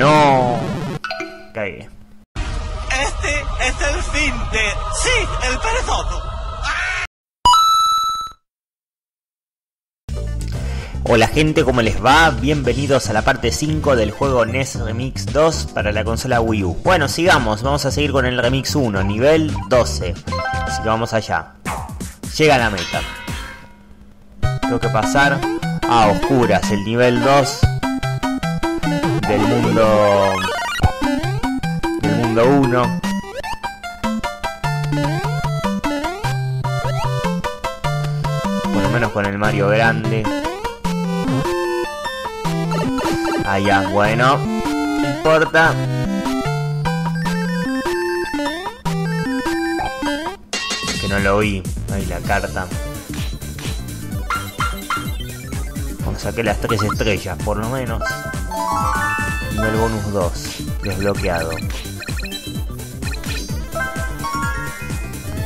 No. Cagué. Este es el fin de... Sí, el perezoso. Hola gente, ¿cómo les va? Bienvenidos a la parte 5 del juego NES Remix 2 para la consola Wii U. Bueno, sigamos, vamos a seguir con el Remix 1, nivel 12. Así que vamos allá. Llega a la meta. Tengo que pasar a oscuras, el nivel 2 del mundo... del mundo 1. Por lo menos con el Mario grande. Ya, bueno. No importa. Que no lo vi. Ahí la carta. Bueno, saqué las tres estrellas, por lo menos. Nivel bonus 2. Desbloqueado.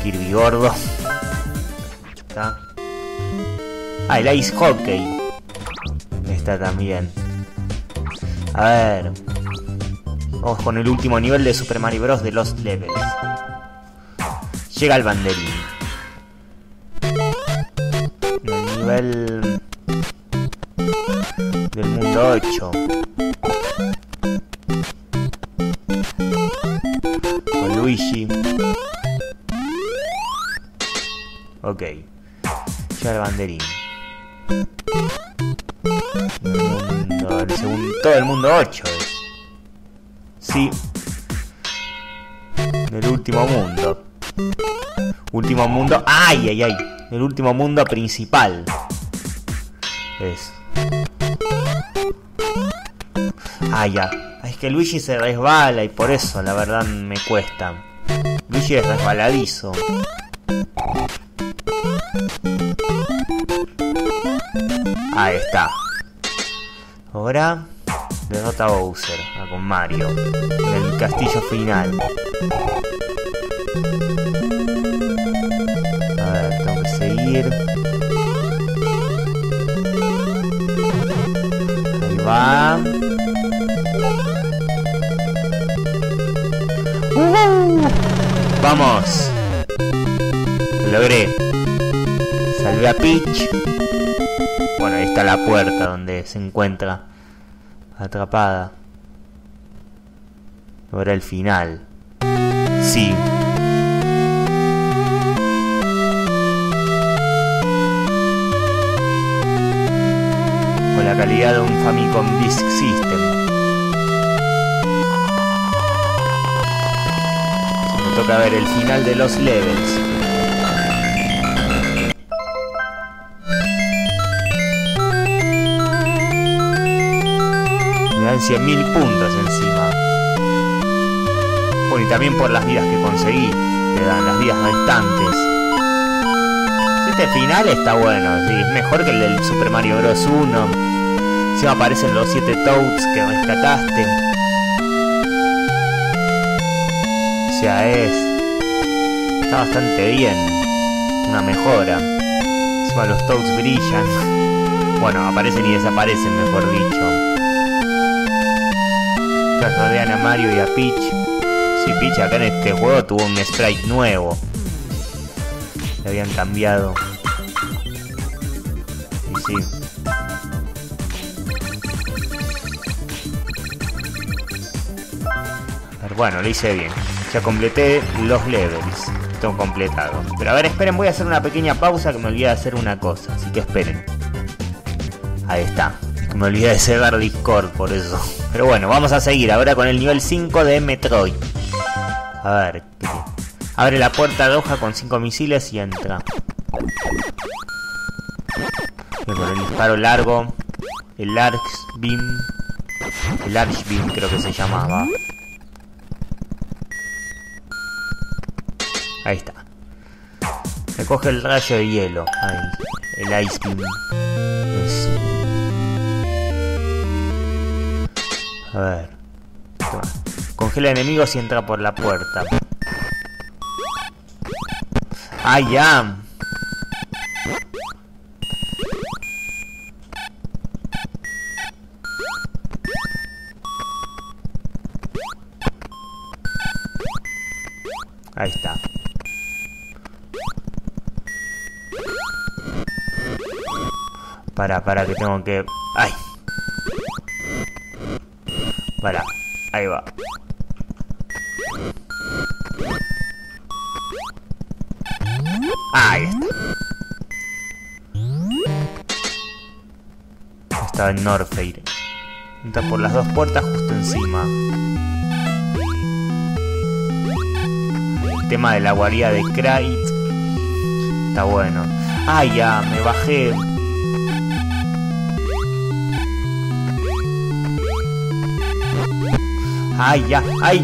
Kirby gordo. Está. Ah, el Ice Hockey. Está también. A ver. Vamos con el último nivel de Super Mario Bros. de los levels. Llega el banderín. El nivel del mundo 8. Mundo. ¡Ay, ay, ay! El último mundo principal. Es. Ah, ya. Es que Luigi se resbala y por eso, la verdad, me cuesta. Luigi es resbaladizo. Ahí está. Ahora derrota a Bowser con Mario en el castillo final. Ahí va. ¡Uh! Vamos. Lo logré. Salvé a Peach. Bueno, ahí está la puerta donde se encuentra atrapada. Ahora el final. De un Famicom Disk System. Me toca ver el final de los levels. Me dan 100.000 puntos encima. Bueno, y también por las vidas que conseguí. Te dan las vidas restantes. Este final está bueno, sí, es mejor que el del Super Mario Bros. 1. Encima aparecen los 7 Toads que rescataste. O sea, es... Está bastante bien. Una mejora. Encima los Toads brillan. Bueno, aparecen y desaparecen, mejor dicho. Que rodean a Mario y a Peach. Sí, Peach acá en este juego tuvo un sprite nuevo. Le habían cambiado. Bueno, lo hice bien. Ya completé los levels. Tengo completado. Pero a ver, esperen, voy a hacer una pequeña pausa que me olvidé de hacer una cosa. Así que esperen. Ahí está. Me olvidé de cerrar Discord por eso. Pero bueno, vamos a seguir ahora con el nivel 5 de Metroid. A ver. ¿qué? Abre la puerta roja con 5 misiles y entra. Con el disparo largo. El Arx Beam. El Arch Beam creo que se llamaba. Ahí está. Recoge el rayo de hielo. Ahí. El Ice Beam. Eso. A ver. Congela enemigos y entra por la puerta. ¡Ah, ya! Para, para que tengo que... ¡Ay! Para, ahí va. Ahí está. Estaba en Norfair. Entra por las dos puertas justo encima. El tema de la guarida de Krait. Está bueno. Ah, ya, me bajé. Ay, ya, ay.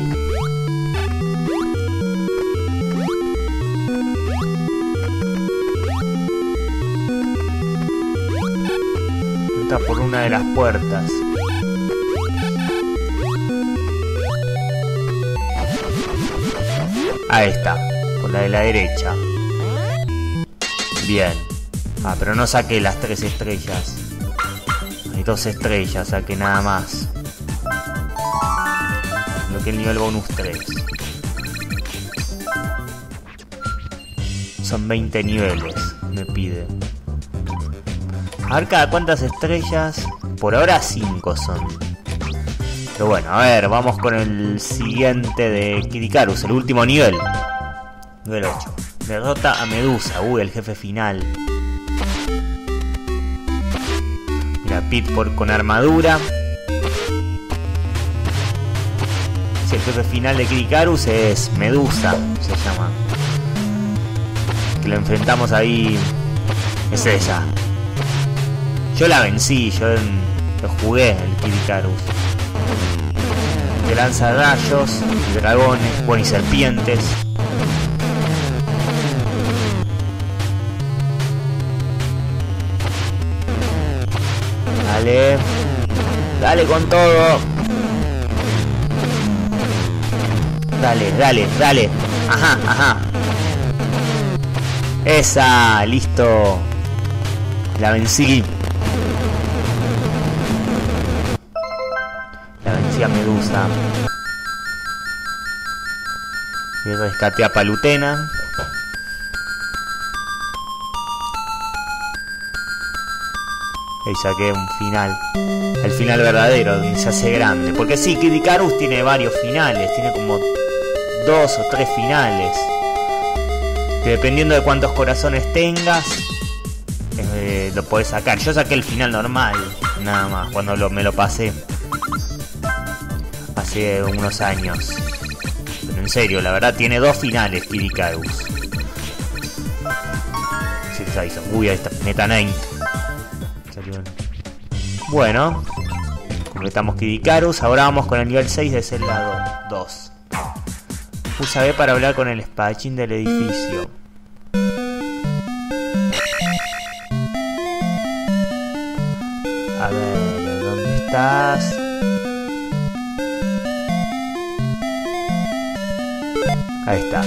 Entra por una de las puertas. Ahí está, por la de la derecha. Bien. Ah, pero no saqué las tres estrellas. Hay dos estrellas, saqué nada más. El nivel bonus 3. Son 20 niveles, me pide. A ver cada cuántas estrellas. Por ahora 5 son. Pero bueno, a ver, vamos con el siguiente de Kirikarus, el último nivel. Nivel 8. Derrota a Medusa, uy, el jefe final. Mira, Pit por, con armadura. El jefe final de Kirikarus es Medusa, se llama. Que lo enfrentamos ahí. Es ella. Yo la vencí, yo lo jugué el Kirikarus. Que lanza rayos, dragones, bueno serpientes. Dale. Dale con todo. Dale, dale, dale. Ajá, ajá. Esa, listo. La vencí. La vencí a Medusa. Y rescaté a Palutena. Y saqué un final. El final verdadero, donde se hace grande. Porque sí, Kid Icarus tiene varios finales. Tiene como dos o tres finales. Que dependiendo de cuántos corazones tengas, eh, lo podés sacar. Yo saqué el final normal, nada más, cuando me lo pasé. Hace unos años. Pero en serio, la verdad tiene dos finales Kid Icarus. Uy, ahí está, Meta 9. Bueno, completamos Kid Icarus. Ahora vamos con el nivel 6 de Zelda 2. Usa B para hablar con el espadachín del edificio. A ver, ¿dónde estás? Ahí está.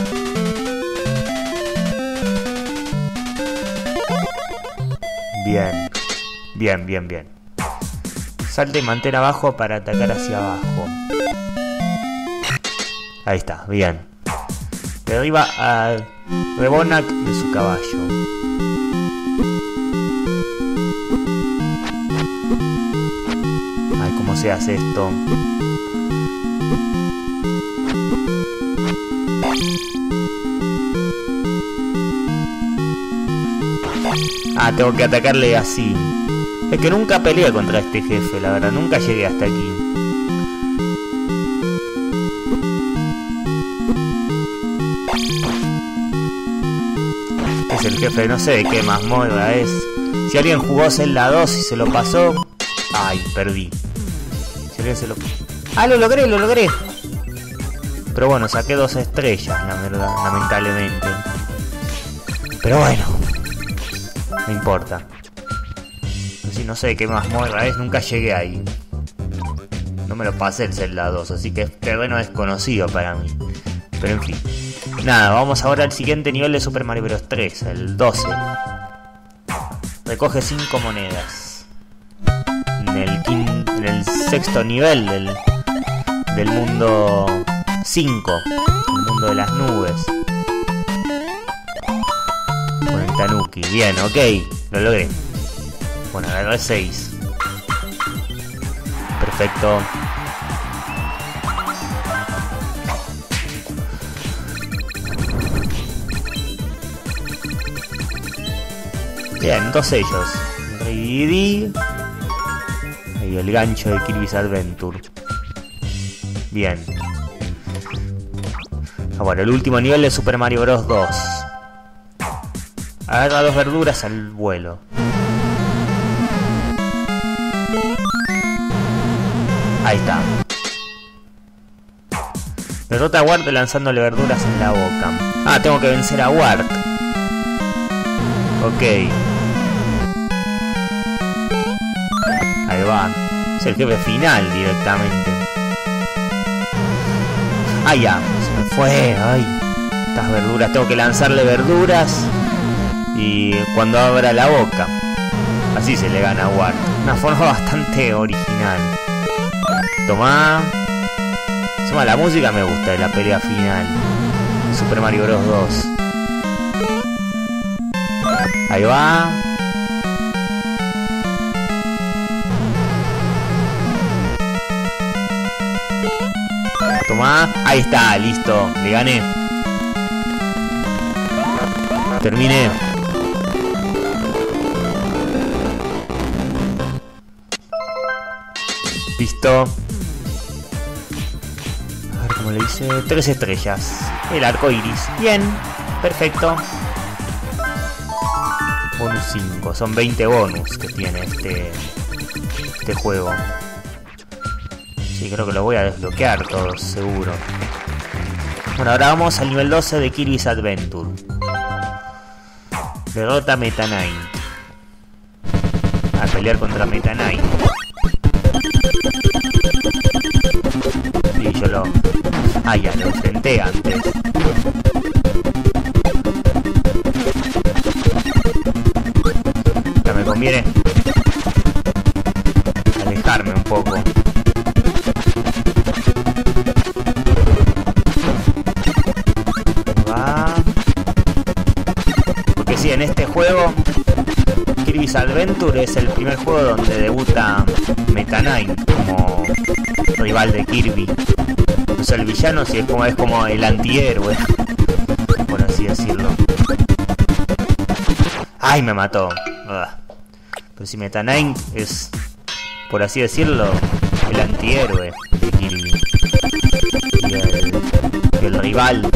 Bien. Bien, bien, bien. Salta y mantén abajo para atacar hacia abajo. Ahí está, bien. Derriba a Rebonak de su caballo. Ay, ¿cómo se hace esto? Ah, tengo que atacarle así. Es que nunca peleé contra este jefe, la verdad. Nunca llegué hasta aquí. El jefe, no sé de qué mazmorra es. Si alguien jugó Zelda 2 y se lo pasó... Ay, perdí. Si alguien se lo... Ah, lo logré, lo logré. Pero bueno, saqué dos estrellas, la verdad, lamentablemente. Pero bueno. No importa. Si no sé de qué mazmorra es, nunca llegué ahí. No me lo pasé el Zelda 2, así que es terreno desconocido para mí. Pero en fin. Nada, vamos ahora al siguiente nivel de Super Mario Bros. 3, el 12. Recoge 5 monedas. En el, sexto nivel del, del mundo 5, el mundo de las nubes. Con el Tanuki, bien, ok, lo logré. Bueno, agarré 6. Perfecto. Bien, dos sellos. Reviví. Y el gancho de Kirby's Adventure. Bien. Ah, bueno, el último nivel de Super Mario Bros. 2. Agarra dos verduras al vuelo. Ahí está. Derrota a Wart lanzándole verduras en la boca. Ah, tengo que vencer a Wart. Ok. Ahí va. Es el jefe final directamente. Ah, ya. Se me fue. Ay. Estas verduras. Tengo que lanzarle verduras. Y cuando abra la boca. Así se le gana a Wart. Una forma bastante original. Tomá. Encima la música me gusta de la pelea final. Super Mario Bros. 2. Ahí va. Tomá. Ahí está, listo. Le gané. Terminé. Listo. A ver cómo le dice. Tres estrellas. El arco iris. Bien. Perfecto. Bonus 5. Son 20 bonus que tiene este, este juego. Creo que lo voy a desbloquear todos, seguro. Bueno, ahora vamos al nivel 12 de Kirby's Adventure. Derrota Meta Knight. A pelear contra Meta Knight. Sí, yo lo... Ah, ya lo enfrenté antes. Ya me conviene donde debuta Meta Knight como rival de Kirby. O sea, el villano sí es como, es como el antihéroe, por así decirlo. ¡Ay, me mató! Ugh. Pero si Meta Knight es, por así decirlo, el antihéroe de Kirby. Y el, rival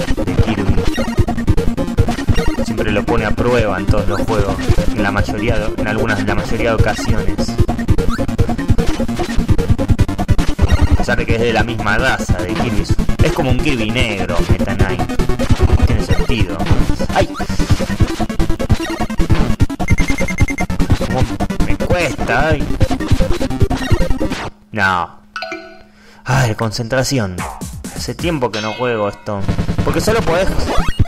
lo pone a prueba en todos los juegos, en la mayoría, de- en algunas, en la mayoría de ocasiones. A pesar que es de la misma raza de Kirby. Es como un Kirby negro, Meta Knight. Tiene sentido. ¡Ay! ¿Cómo me cuesta? ¡Ay! No. Ay, concentración. Hace tiempo que no juego esto. Porque solo podés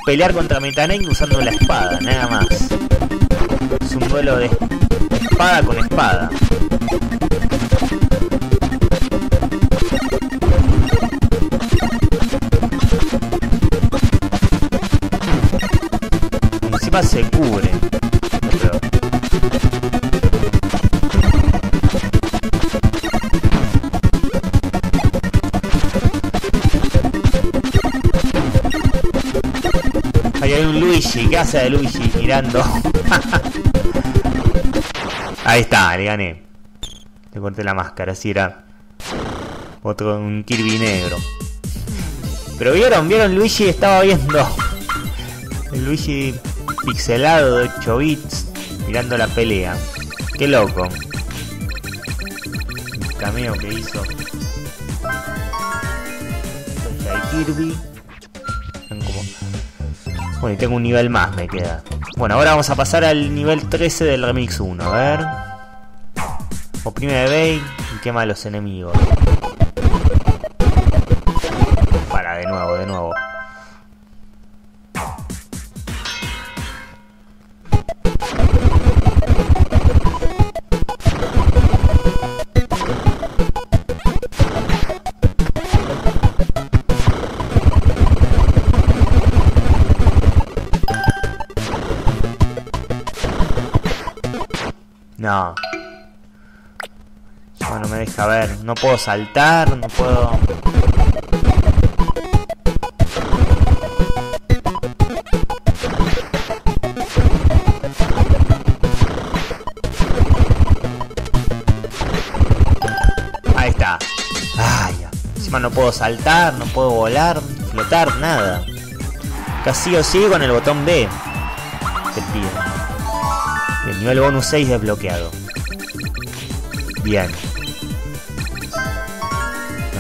pelear contra Meta Knight usando la espada, nada más. Es un duelo de espada con espada. Encima se cubre. Luigi, ¿qué hace de Luigi mirando? Ahí está, le gané. Le corté la máscara, así era. Otro, un Kirby negro. Pero vieron, vieron, Luigi estaba viendo. El Luigi pixelado de 8 bits mirando la pelea. Qué loco. El cameo que hizo. Hay Kirby. Bueno, y tengo un nivel más, me queda. Bueno, ahora vamos a pasar al nivel 13 del Remix 1. A ver. Oprime B y quema a los enemigos. Para, de nuevo, de nuevo. Deja ver. No puedo saltar, no puedo... Ahí está. Ay, encima no puedo saltar, no puedo volar, flotar, nada. Casi o sí con el botón B. Te pide. El nivel bonus 6 desbloqueado. Bien.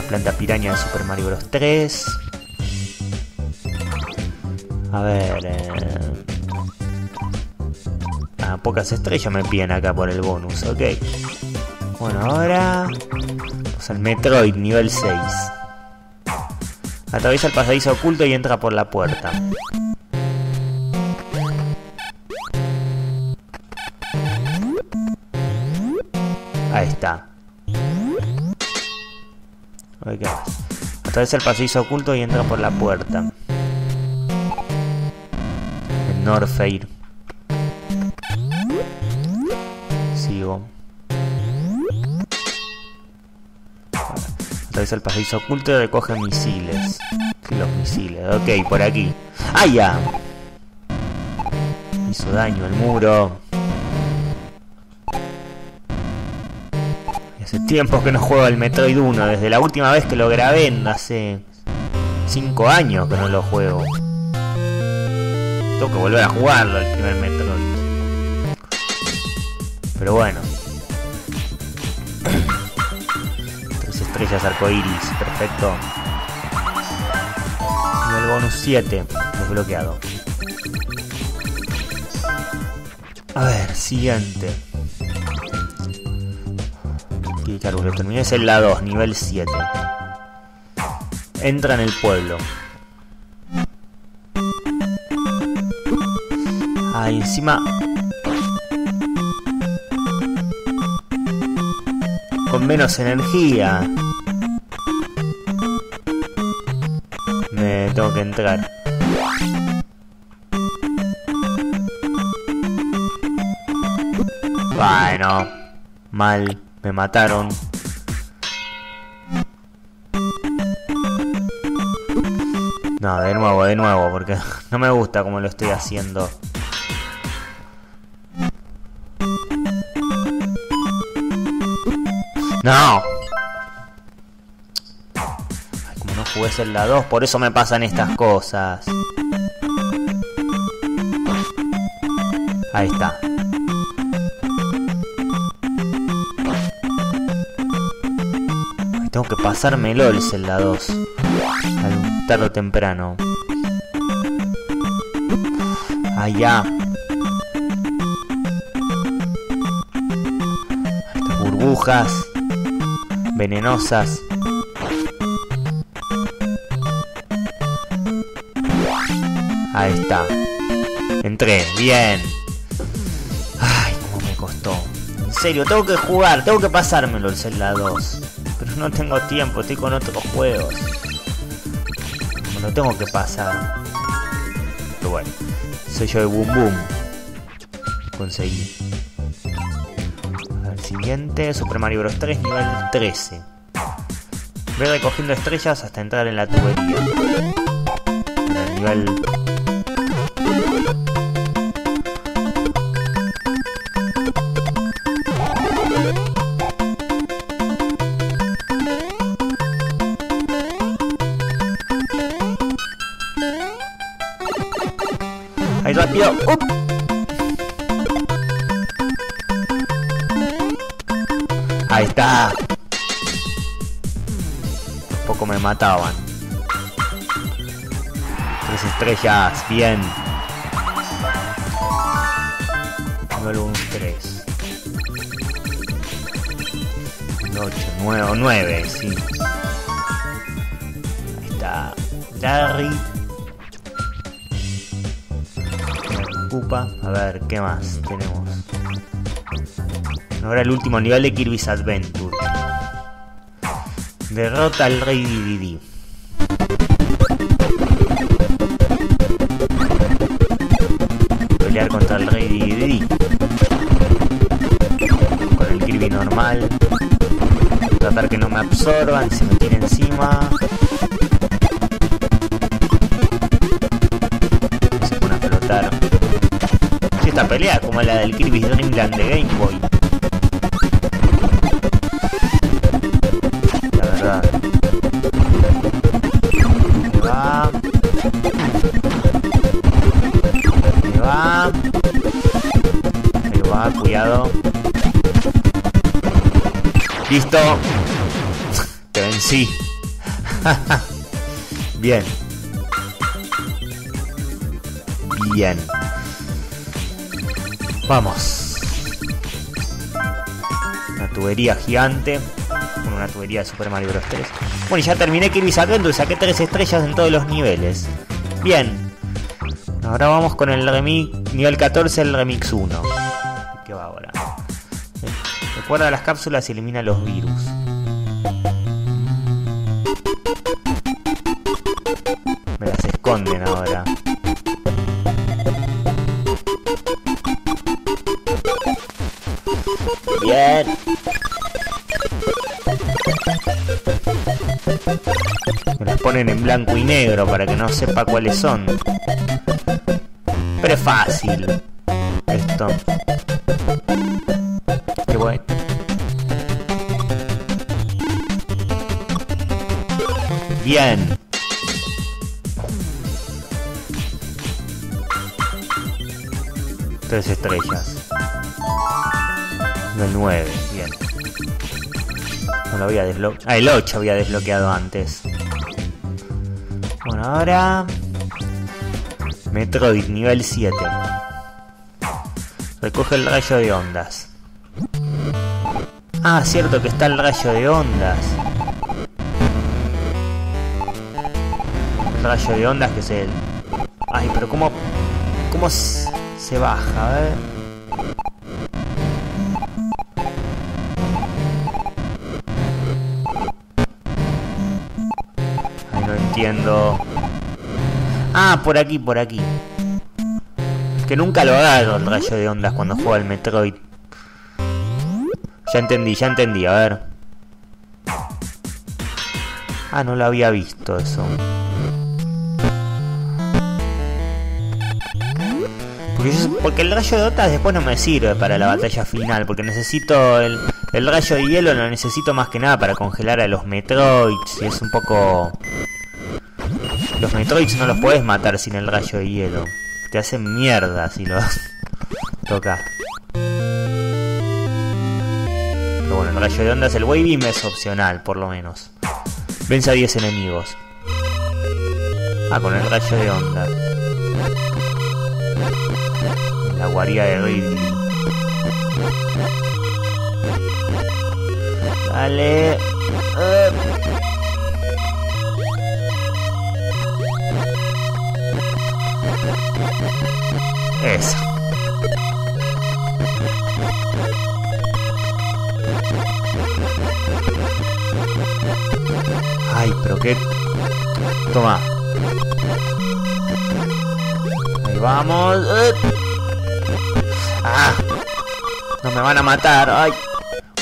Planta piraña de Super Mario Bros. 3. A ver. Eh... Ah, pocas estrellas me piden acá por el bonus, ok. Bueno, ahora... Vamos al Metroid nivel 6. Atraviesa el pasadizo oculto y entra por la puerta. Ahí está. Atraviesa el pasadizo oculto y entra por la puerta. En Norfair. Sigo. Atraviesa el pasadizo oculto y recoge misiles. Los misiles, ok, por aquí. ¡Ah, ya! Hizo daño el muro. Hace tiempo que no juego al Metroid 1, desde la última vez que lo grabé, hace 5 años que no lo juego. Tengo que volver a jugarlo el primer Metroid. Pero bueno. Tres estrellas arcoiris, perfecto. Nivel bonus 7, desbloqueado. A ver, siguiente. Claro, lo terminé es en la 2, nivel 7. Entra en el pueblo. Ah, encima... Con menos energía. Me tengo que entrar. Bueno, mal. Me mataron. No, de nuevo, de nuevo, porque no me gusta como lo estoy haciendo. No. Como no jugué la 2, por eso me pasan estas cosas. Ahí está. Tengo que pasármelo el Zelda 2. Al tarde o temprano. Allá. Estas burbujas. Venenosas. Ahí está. Entré. Bien. Ay, cómo me costó. En serio, tengo que jugar. Tengo que pasármelo el Zelda 2 pero no tengo tiempo, estoy con otros juegos. Lo tengo que pasar. Pero bueno, soy yo de Boom Boom. Conseguí. Al siguiente, Super Mario Bros. 3, nivel 13. Voy recogiendo estrellas hasta entrar en la tubería. El nivel rápido. ¡Up! Ahí está. Poco me mataban. Tres estrellas, bien. Nivel 1, 3. 8, 9, 9, sí. Ahí está. A ver, ¿qué más tenemos? Ahora el último nivel de Kirby's Adventure. Derrota al rey Didi. Esta pelea como la del Kirby's Dream Land de Game Boy. La verdad. Ahí va. Ahí va. Ahí va, cuidado. Listo. Te vencí. Bien. Bien. Vamos. Una tubería gigante. Con una tubería de Super Mario Bros. 3. Bueno, y ya terminé Kirby's Adventure saqué 3 estrellas en todos los niveles. Bien. Ahora vamos con el remix. Nivel 14, el remix 1. ¿Qué va ahora? Recuerda las cápsulas y elimina los virus. Me las esconden ahora. Me las ponen en blanco y negro para que no sepa cuáles son. Pero es fácil. Esto. Qué bueno. Bien. Tres estrellas. El 9, bien. No lo había desbloqueado. Ah, el 8 había desbloqueado antes. Bueno, ahora... Metroid, nivel 7. Recoge el rayo de ondas. Ah, cierto que está el rayo de ondas. El rayo de ondas que es el... Ay, pero ¿cómo... ¿Cómo se baja? A ver... Ah, por aquí, por aquí. Que nunca lo agarro el rayo de ondas cuando juego al Metroid. Ya entendí, ya entendí, a ver. Ah, no lo había visto eso. Porque el rayo de ondas después no me sirve para la batalla final. Porque necesito el, el rayo de hielo, lo necesito más que nada para congelar a los Metroids. Y es un poco... Los Metroids no los puedes matar sin el rayo de hielo. Te hacen mierda si los tocas. Pero bueno, el rayo de ondas, el Wave Beam es opcional, por lo menos. Vence a 10 enemigos. Ah, con el rayo de onda. La guarida de Ridley. Dale. Eh. Eso. Ay, pero qué... Toma. Ahí vamos. Ah. No me van a matar. Ay.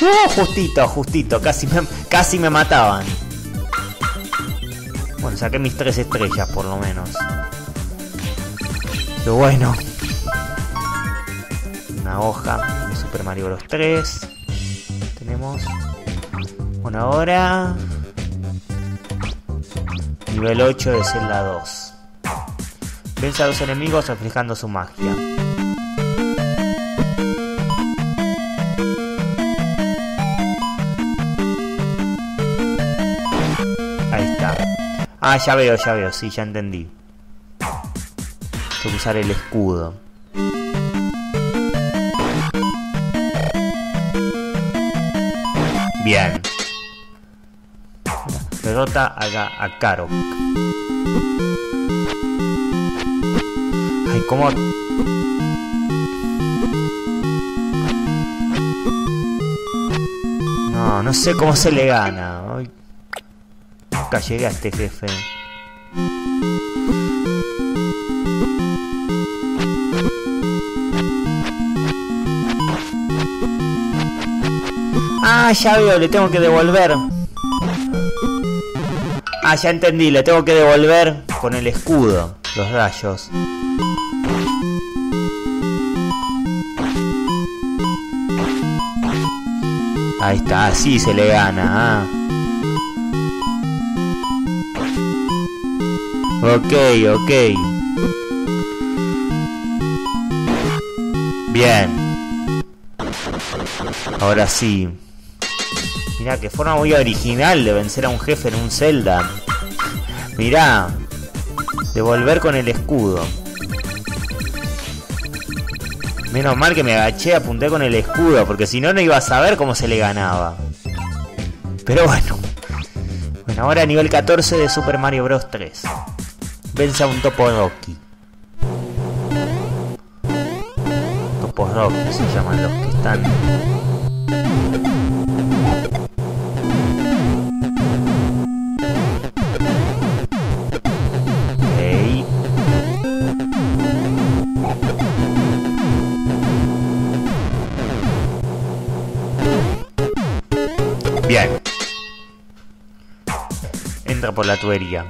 Uh, justito, justito. Casi casi me mataban. Bueno, saqué mis tres estrellas por lo menos. Bueno. Una hoja de Super Mario Bros. 3. Tenemos. Bueno, ahora. Nivel 8 de Zelda 2. Vence a los enemigos reflejando su magia. Ahí está. Ah, ya veo, ya veo, sí, ya entendí. Usar el escudo. Bien. Derrota a, a Karok. Ay, ¿cómo? No, no sé cómo se le gana. Ay, nunca llegué a este jefe. Ah, ya veo, le tengo que devolver. Ah, ya entendí, le tengo que devolver con el escudo los rayos. Ahí está, así se le gana. Ah. Ok, ok. Bien. Ahora sí. Mira, qué forma muy original de vencer a un jefe en un Zelda. Mirá. Devolver con el escudo. Menos mal que me agaché, apunté con el escudo, porque si no, no iba a saber cómo se le ganaba. Pero bueno. Bueno, ahora nivel 14 de Super Mario Bros. 3. Vence a un Topo Rocky. Topos Rocky se llaman los que están la tubería.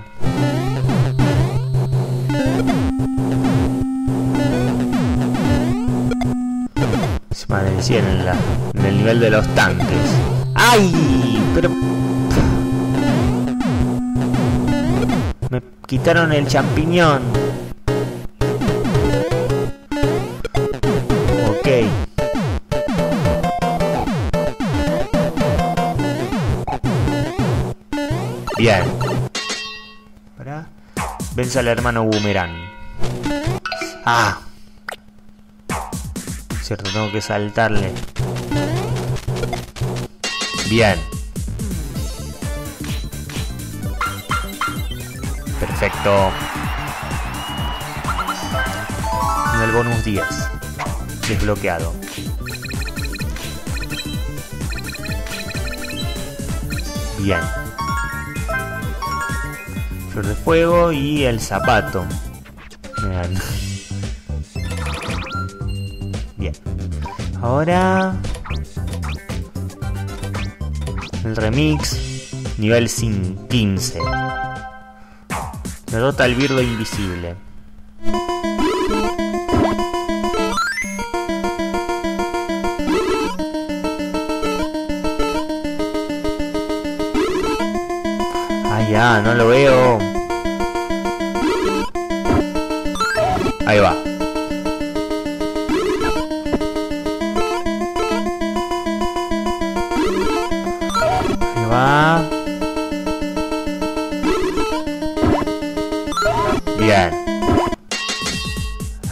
Se parecía en, la, en el nivel de los tanques. ¡Ay! Pero... Me quitaron el champiñón. Vence al hermano Boomerang. Ah. Cierto, tengo que saltarle. Bien. Perfecto. Nivel bonus 10. Desbloqueado. Bien de fuego y el zapato. Bien. Ahora... El remix. Nivel 15. Derrota al virgo invisible.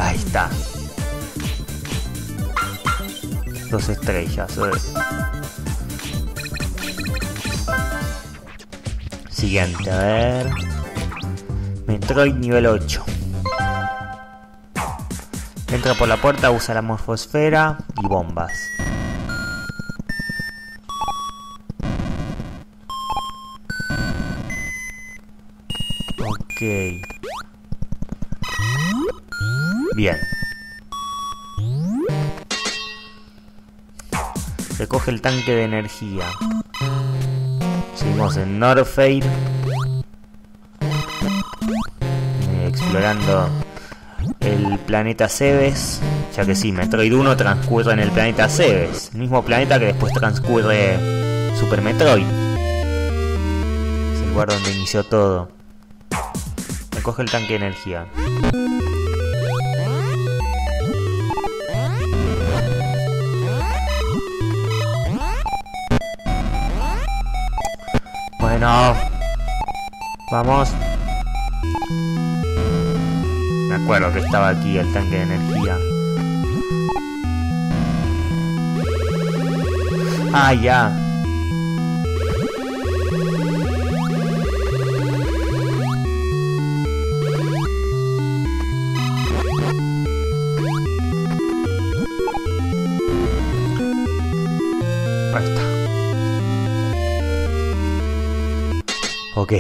Ahí está. Dos estrellas. Siguiente, a ver. Metroid nivel 8. Entra por la puerta, usa la morfosfera y bombas. El tanque de energía. Seguimos en Norfair. Eh, explorando el planeta Cebes. Ya que sí, Metroid 1 transcurre en el planeta Cebes. Mismo planeta que después transcurre Super Metroid. Es el lugar donde inició todo. Recoge el tanque de energía. Bueno. Vamos. Me acuerdo que estaba aquí el tanque de energía. Ah, ya. Está. Ok.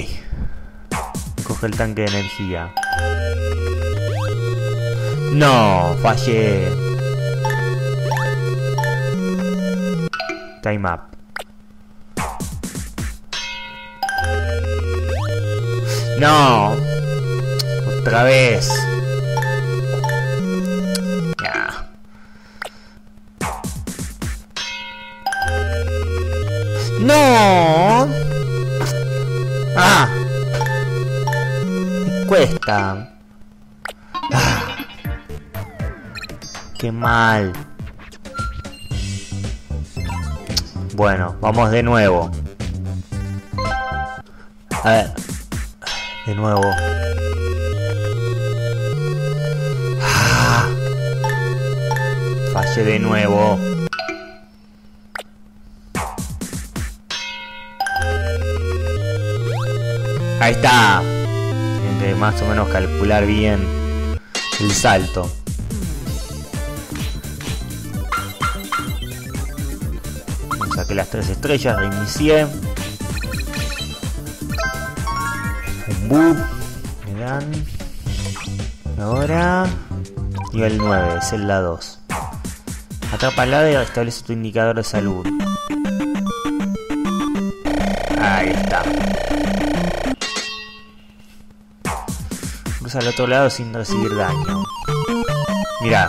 Coge el tanque de energía. No, fallé. Time up. No. Otra vez. No. Me cuesta. Ah. Qué mal. Bueno, vamos de nuevo. A ver. De nuevo. Ah. Fallé de nuevo. Ahí está. Más o menos calcular bien el salto. Saqué las tres estrellas, reinicié. Un bu. Me dan. Ahora. Nivel 9, es el la 2. Atrapa al lado y establece tu indicador de salud. Al otro lado sin recibir daño. Mira,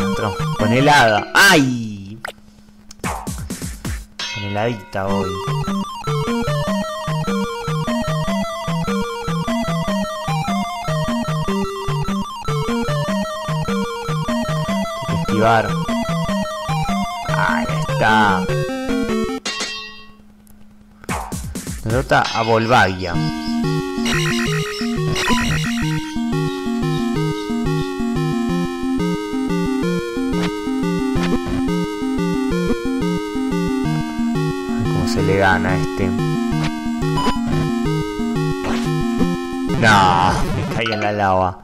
con helada. ¡Ay! Con heladita hoy. Esquivar. Ahí está. Derrota a Volvagia. Se le gana este. No, me caí en la lava.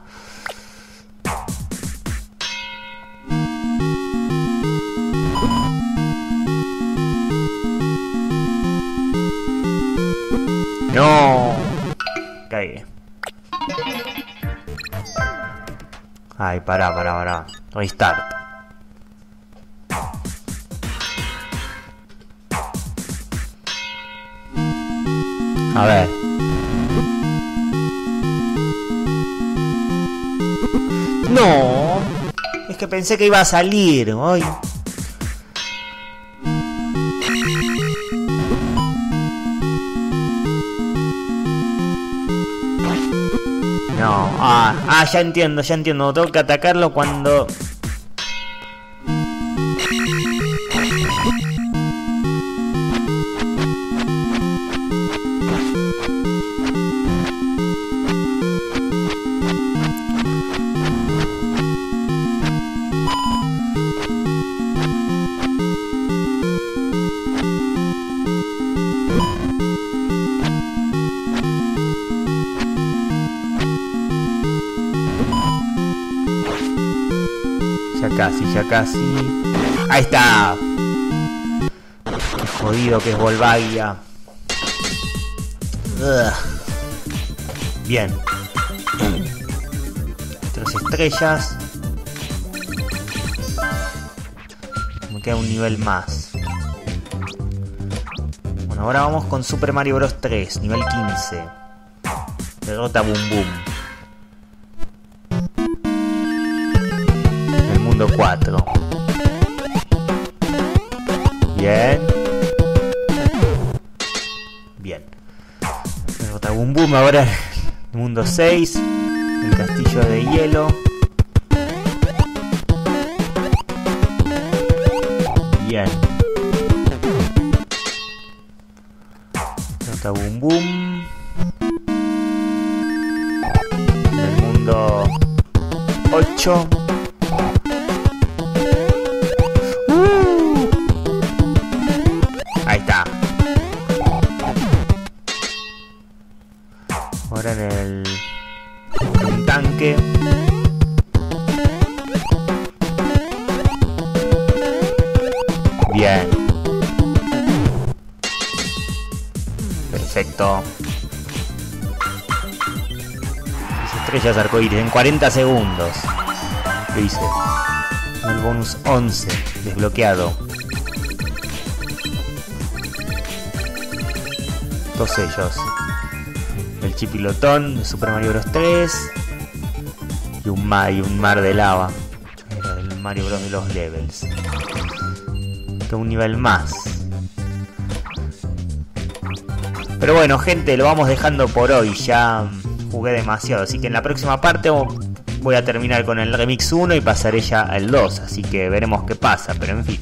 No. Caí. Ay, pará, pará, pará. Restart. A ver. No. Es que pensé que iba a salir hoy. No, ah, ah, ya entiendo, ya entiendo. Tengo que atacarlo cuando... Ahí está. Jodido que es Volvagia. Bien. Tres estrellas. Me queda un nivel más. Bueno, ahora vamos con Super Mario Bros 3, nivel 15. Derrota Boom Boom. 4. Bien. Bien. Derrota Boom Boom ahora mundo 6. El castillo de hielo. En 40 segundos. Lo hice. El bonus 11 desbloqueado. Dos sellos. El chipilotón de Super Mario Bros 3 y un mar, y un mar de lava. El Mario Bros de los levels. Que un nivel más. Pero bueno, gente, lo vamos dejando por hoy. Ya jugué demasiado. Así que en la próxima parte voy a terminar con el remix 1 y pasaré ya al 2. Así que veremos qué pasa. Pero en fin.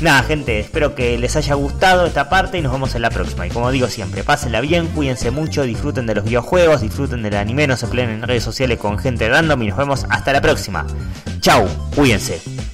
Nada, gente, espero que les haya gustado esta parte y nos vemos en la próxima. Y como digo siempre, pásenla bien, cuídense mucho, disfruten de los videojuegos, disfruten del anime, no se peleen en redes sociales con gente random y nos vemos hasta la próxima. Chau, cuídense.